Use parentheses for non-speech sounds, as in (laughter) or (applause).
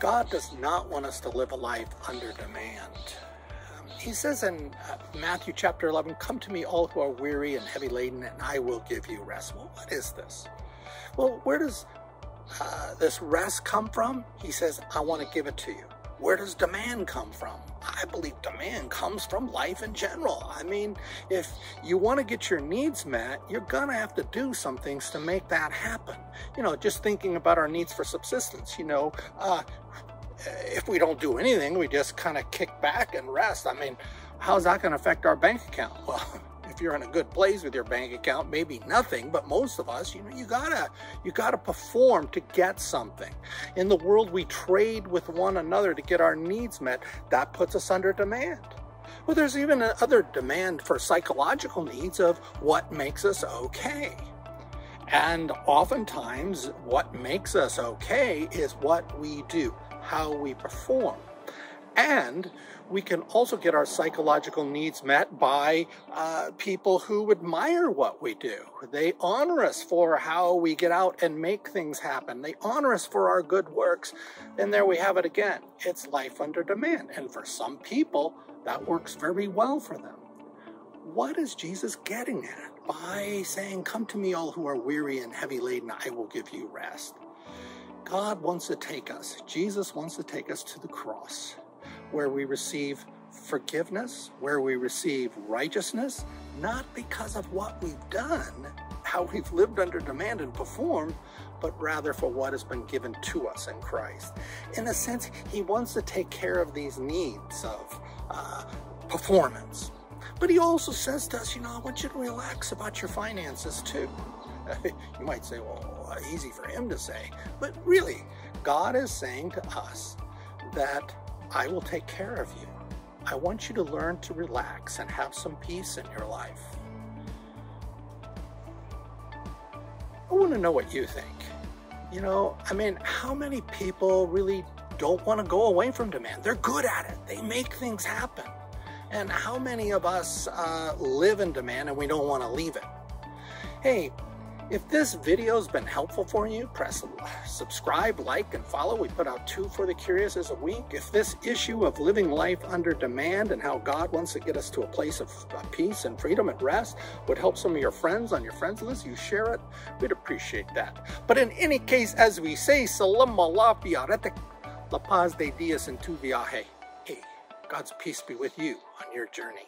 God does not want us to live a life under demand. Um, he says in uh, Matthew chapter 11, Come to me, all who are weary and heavy laden, and I will give you rest. Well, what is this? Well, where does uh, this rest come from? He says, I want to give it to you. Where does demand come from? I believe demand comes from life in general. I mean, if you want to get your needs met, you're going to have to do some things to make that happen. You know, just thinking about our needs for subsistence, you know, uh, if we don't do anything, we just kind of kick back and rest. I mean, how's that going to affect our bank account? (laughs) Well, you're in a good place with your bank account, maybe nothing, but most of us, you know, you gotta, you gotta perform to get something. In the world, we trade with one another to get our needs met. That puts us under demand. Well, there's even another demand for psychological needs of what makes us okay. And oftentimes, what makes us okay is what we do, how we perform. And we can also get our psychological needs met by uh, people who admire what we do. They honor us for how we get out and make things happen. They honor us for our good works. And there we have it again. It's life under demand. And for some people, that works very well for them. What is Jesus getting at by saying, Come to me, all who are weary and heavy laden, I will give you rest? God wants to take us, Jesus wants to take us to the cross where we receive forgiveness, where we receive righteousness, not because of what we've done, how we've lived under demand and performed, but rather for what has been given to us in Christ. In a sense, he wants to take care of these needs of uh, performance. But he also says to us, you know, I want you to relax about your finances too. (laughs) you might say, well, easy for him to say. But really, God is saying to us that I will take care of you. I want you to learn to relax and have some peace in your life. I want to know what you think. You know, I mean, how many people really don't want to go away from demand? They're good at it. They make things happen. And how many of us uh, live in demand and we don't want to leave it? Hey, if this video has been helpful for you, press subscribe, like, and follow. We put out two for the curious as a week. If this issue of living life under demand and how God wants to get us to a place of uh, peace and freedom and rest would help some of your friends on your friends list, you share it, we'd appreciate that. But in any case, as we say, salam Allah la paz de Dios en tu viaje. Hey, God's peace be with you on your journey.